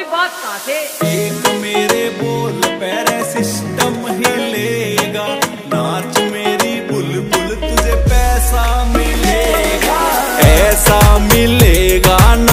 कोई बात कहा थे एक मेरे बोल पैर सिस्टम हिलेगा नाच मेरी बुलबुल, तुझे पैसा